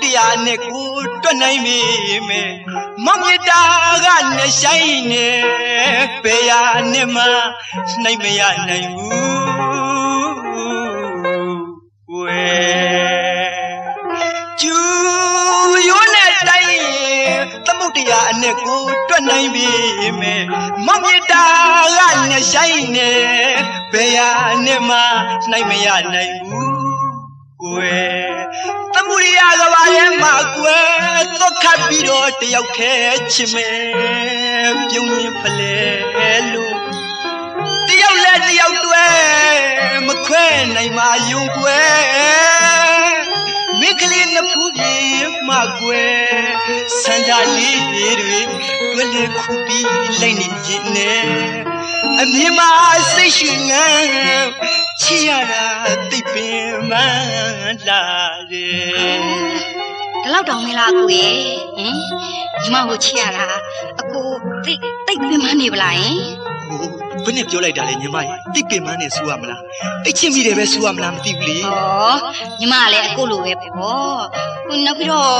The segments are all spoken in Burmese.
နဲ့ကိုတွက်နိုင်ပြီမယ်မောင်မြတာကနဲ့ဆိုင်နေဘယ်ရနဲ့မှနိုင်မရနိုင်ဘူးဝဲကျူရိုးနဲ့တိုင်းသမုတ်တရားအနဲ့ကိုတွက်နိုင်ပြီမယ်မောင်မြတာကနဲ့ဆိုင်နေဘယ်ရနဲ့မှနိုင်မရနိုင်ဘူးကွ ယ်တော့ခတ်ပြီးတော့တယောက်ခဲချင်မယ်ပြုံးရင်ဖလဲလို့တယောက်လဲတယောက်တွဲမခွဲနိုင်မှယုံကွယ်မိကလေးနှစ်ဖူးပြေမှကွယ်စန္ဒလေးတွေတွေ့လေခုပြီးလိုက်နေခြင်းနဲ့အမြင်မှာစိတ်ရှင်ငန်းချီရတာတိတ်ပင်မှလာတယ် ဒီလောက်တောင်မလားအကိုရဲ့ဟင်ညီမကိုချစ်ရတာအကိုတိတ်တိတ်ပင်မနေပလားဟင်ဟိုဘယ်နဲ့ပြောလိုက်တာလဲညီမကြီးတိတ်ပင်မနဲ့ဆူရမလားတိတ်ချင်မိတယ်ပဲဆူရမလားမသိဘူးလေဩညီမကလည်းအကိုလိုပဲပေါ့ဟိုနောက်ပြီးတော့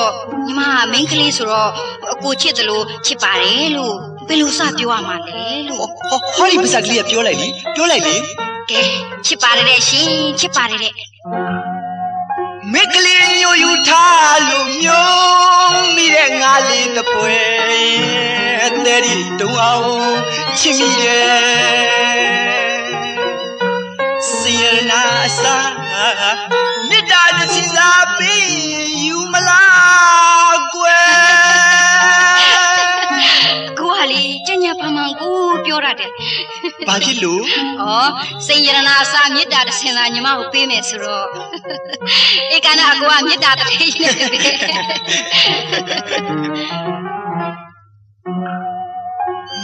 ညီမကမိန်းကလေးဆိုတော့အကိုချစ်တယ်လို့ချစ်ပါတယ်လို့ဘယ်လိုစပြောရမှာလဲလို့ဟောဟောဒီပါစကလေးကပြောလိုက်လေပြောလိုက်လေကဲချစ်ပါတယ်တဲ့ရှင်ချစ်ပါတယ်တဲ့မိကလေးညိုယူ ထားလို့မျိုးမိတဲ့ငါလေးတပွဲတဲ့ဒီတုံအောင်ချစ်မိတယ်စီရနာအစာ ပြောရတဲ့ဘာဖြစ်လို့ဩစိန်ရဏအစာမေတ္တာတစ်စင်သာညီမကိုပေးမယ်ဆိုတော့ဧကနာအကိုကမေတ္တာတစ်ထိနဲ့ပဲ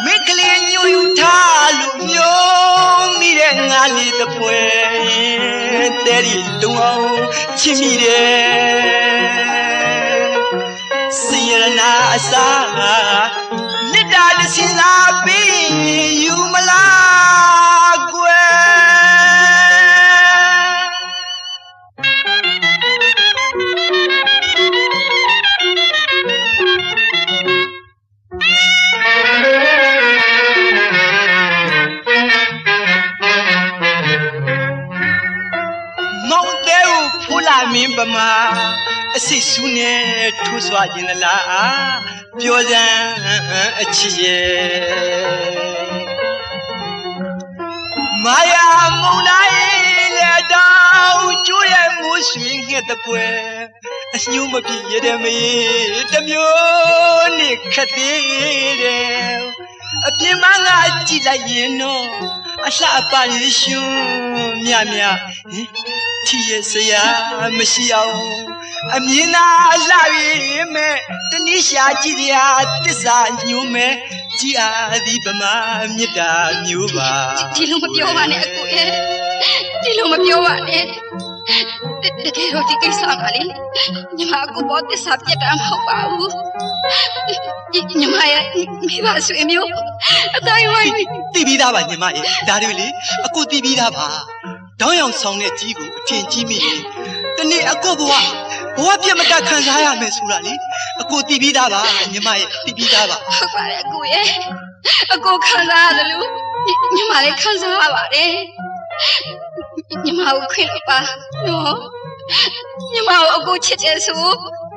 မိကလေးညိုယူထားလို့မျိုးမိတဲ့ငါလေးတပွဲတဲ့ဒီတုံအောင်ချစ်မိတယ်စီရနာအစာ မေတ္တာတစ်စင်သာပြီးယူမလားကွယ်မောင်တဲ့ကိုဖူလာမင်းပမာ အစိတ်ဆူနဲ့ထိုးစွာခြင်းလားပြောစမ်းအချစ်ရဲ့မာယာမုန်တိုင်းလေတောင်ကျွရဲ့မူဆွေငှက်တပွဲအညုံမပြည့်ရတဲ့မေတမျိုးနဲ့ခတ်သေးတယ်အပြင်းမငါကြည့်လိုက်ရင်တော့အလှပါရရှင်မြမြဟင် ချီရဲ့စရာမရှိအောင်အမြင်သာလှပြီမဲ့တနည်းရှာကြည့်ရတစ္ဆာညွှန်းမဲ့ကြည်အားသည်ဗမာမေတ္တာမျိုးပါဒီလိုမပြောပါနဲ့အကိုရဲ့ဒီလိုမပြောပါနဲ့တတကယ်တော့ဒီကိစ္စကလေညီမအကိုပေါ်သစ္စာပြတ်တာမဟုတ်ပါဘူးညီညီမရဲ့မိဘဆွေမျိုးအတိုင်းဝိုင်းတိပြီးသားပါညီမရေဒါတွေလေအကိုတိပြီးသားပါ တောင်းရောင်ဆောင်တဲ့ကြီးကိုအထင်ကြီးမိရင်တနေ့အကိုဘဝဘဝပြတ်မတတ်ခံစားရမယ်ဆိုတာလေအကိုတိပြီးသားပါညီမရေတိပြီးသားပါဟုတ်ပါတယ်အကိုရဲ့အကိုခံစားရတယ်လို့ညီညီမလည်းခံစားရပါတယ်ညီမကိုခွင့်လို့ပါနော်ညီမကိုအကိုချစ်တယ်ဆို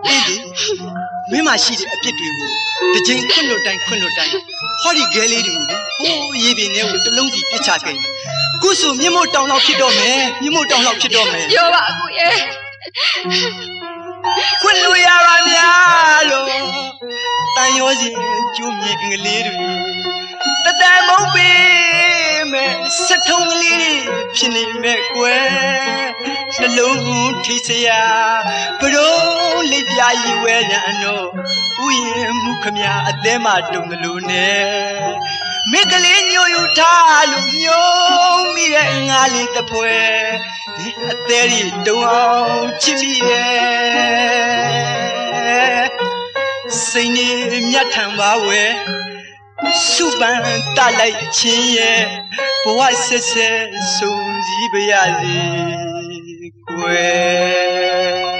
အေးလေမင်းမရှိတဲ့အပြစ်တွေကိုတစ်ချိန်ခွင့်လွတ်တိုင်းခွင့်လွတ်တိုင်းဟောဒီဂဲလေးတွေကိုလေဟိုးရေးပင်ထဲကိုတစ်လုံးစီပြစ်ချခဲ့ ခုဆိုမြင့်မို့တောင်လောက်ဖြစ်တော့မယ်မြင့်မို့တောင်လောက်ဖြစ်တော့မယ်ပြောပါအကိုရဲ့ခွင့်လို့ရပါများလို့တန်ရောစဉ်ကျိုးမြင်ကလေးတွေတတမုံပေးမယ်စက်ထုံးကလေးတွေဖြစ်နေမဲ့ကွယ်နှလုံးထိစရာဘရိုးလေးပြာရီဝဲရန်တော့ဥယျာဉ်မှုခမအသေးမှတုံတယ်လို့နဲ့ မိကလေးညိုယူထားလို့ညုံမိတဲ့ငါလေးတစ်ဖွဲဒီအသေးရီတုံအောင်ချစ်မိရဲ့စိတ်နေမြတ်ထံပါဝဲစုပန်တလိုက်ခြင်းရဲ့ဘဝဆက်ဆက်ဆုံးစည်းပါရစေကွယ်